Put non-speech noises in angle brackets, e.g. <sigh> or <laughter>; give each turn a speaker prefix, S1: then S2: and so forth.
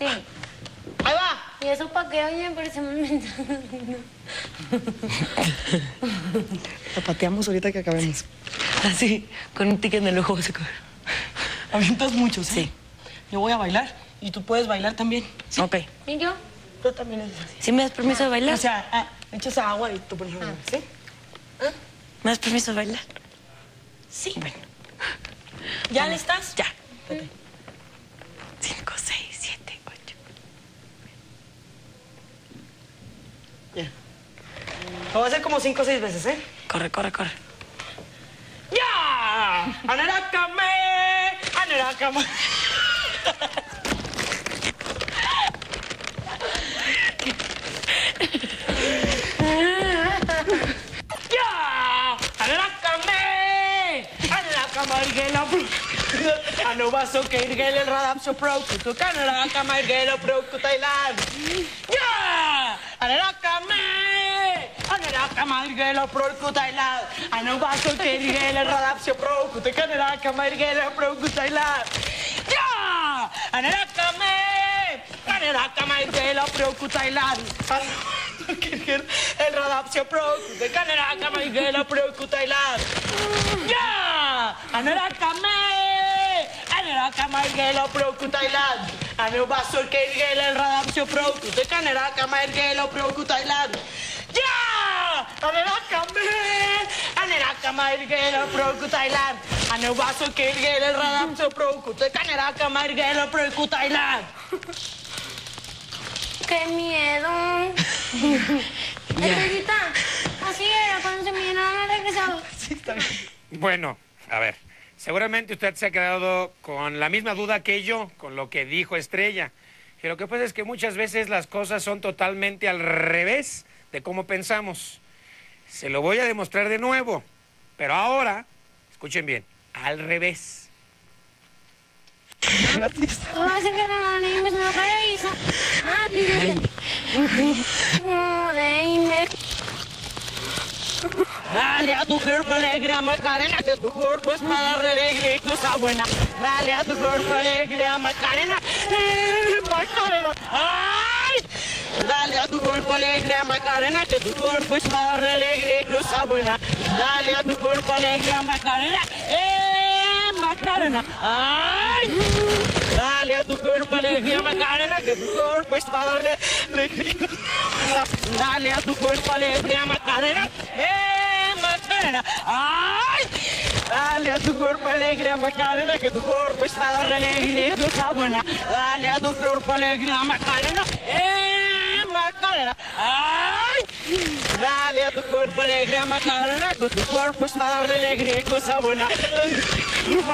S1: Sí.
S2: Ahí va.
S1: ¿Y eso para qué, oye? Pero se me
S2: La pateamos ahorita que acabemos.
S3: Así, con un ticket en el ojo. se
S2: Avientas mucho, ¿sí?
S3: Sí.
S2: Yo voy a bailar y tú puedes bailar también. ¿sí?
S3: Ok.
S1: ¿Y yo?
S2: Tú también es así.
S3: ¿Sí me das permiso de bailar?
S2: O sea, ah, me echas agua y tú pones agua, ¿sí?
S3: ¿Me das permiso de bailar?
S2: Sí.
S3: Bueno,
S2: ¿Ya le estás?
S3: ya.
S2: Ya. Lo voy a hacer como cinco o seis veces, ¿eh?
S3: Corre, corre, corre.
S2: ¡Ya! ¡Anarakame! ¡Anarakame! ¡Ya! ¡Anarakame! ¡Anarakame irgela Ano ba so kay irgela radap so pro kuto anarakame irgela pro kutailan ¡Ya! ¡Anarakame! Irgela radap so pro kuto anarakame irgela pro kutailan ¡Ya! ¡Anarakame! ¡Anarakame irgela pro kutailan el radapsio pro de caneraca maiguela pro kutailan ya anarakame anarakame maiguela pro kutailan anu baso que el radapsio pro de caneraca maiguela pro kutailan ya anarakame anarakame maiguela pro kutailan anu baso que el radapsio pro de caneraca maiguela pro kutailan
S1: ¡Qué miedo! <laughs> Estrellita, así era cuando se me llenaron a regresar.
S4: Bueno, a ver. Seguramente usted se ha quedado con la misma duda que yo, con lo que dijo Estrella. Y lo que pasa es que muchas veces las cosas son totalmente al revés de cómo pensamos. Se lo voy a demostrar de nuevo. Pero ahora, escuchen bien, al revés.
S2: Dale a tu cuerpo alegría, Macarena, que tu cuerpo es para darle alegría y buena. Dale a tu cuerpo alegría, Macarena, Macarena. ¡Ay! Dale a tu cuerpo alegría, Macarena, que tu cuerpo es para darle alegría y cosa buena. Dale a tu cuerpo alegría, Macarena, eh, Macarena. ¡Ay! Dale a tu cuerpo alegría, Macarena, que tu cuerpo es para darle alegría. Dale a tu cuerpo alegría, Macarena, eh, Macarena. ¡Ay! Dale a tu cuerpo alegría, Macarena, que tu cuerpo es para darle alegría y cosa buena. Dale a tu cuerpo alegría, Macarena, eh, Macarena. ¡Ay! Dale a tu cuerpo alegría, Macarena, que tu cuerpo es para darle alegría y cosa buena. Cuerpo